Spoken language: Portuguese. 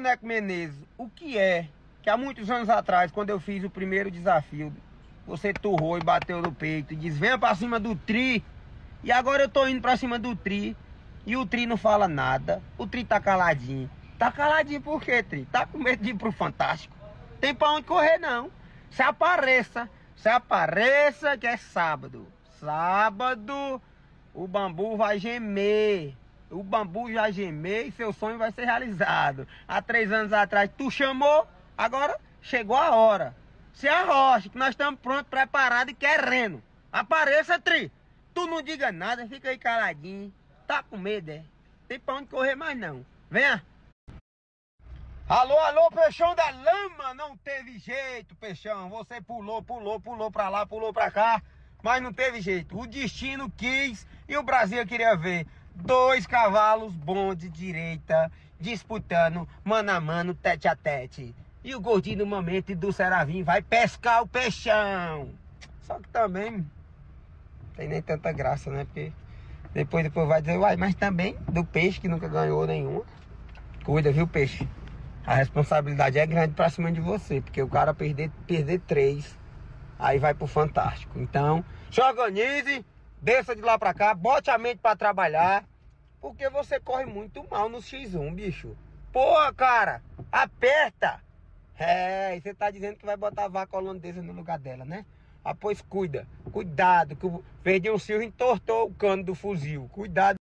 Neco Menezes, o que é que há muitos anos atrás, quando eu fiz o primeiro desafio, você turrou e bateu no peito e diz: venha pra cima do tri. E agora eu tô indo pra cima do tri e o tri não fala nada. O tri tá caladinho. Tá caladinho por quê, tri? Tá com medo de ir pro Fantástico? Tem pra onde correr, não. Se apareça, se apareça que é sábado. Sábado o bambu vai gemer. O bambu já gemer e seu sonho vai ser realizado. Há três anos atrás tu chamou, agora chegou a hora. Se arrocha, que nós estamos prontos, preparados e querendo. Apareça, Tri. Tu não diga nada, fica aí caladinho. Tá com medo, é? Tem pra onde correr mais não. Venha. Alô, alô, peixão da lama, não teve jeito, peixão. Você pulou, pulou, pulou pra lá, pulou pra cá, mas não teve jeito. O destino quis e o Brasil queria ver dois cavalos bons de direita disputando mano a mano, tete a tete. E o gordinho no momento do Seravim vai pescar o peixão. Só que também não tem nem tanta graça, né? Porque depois, depois vai dizer, uai, mas também do peixe que nunca ganhou nenhuma. Cuida, viu, peixe? A responsabilidade é grande pra cima de você, porque o cara perder, perder três, aí vai pro Fantástico. Então, se organize, desça de lá pra cá, bote a mente pra trabalhar, porque você corre muito mal no X1, bicho. Porra, cara, aperta! É, e você tá dizendo que vai botar a vaca holandesa no lugar dela, né? Ah, pois cuida, cuidado, que o Verdinho Silva entortou o cano do fuzil. Cuidado.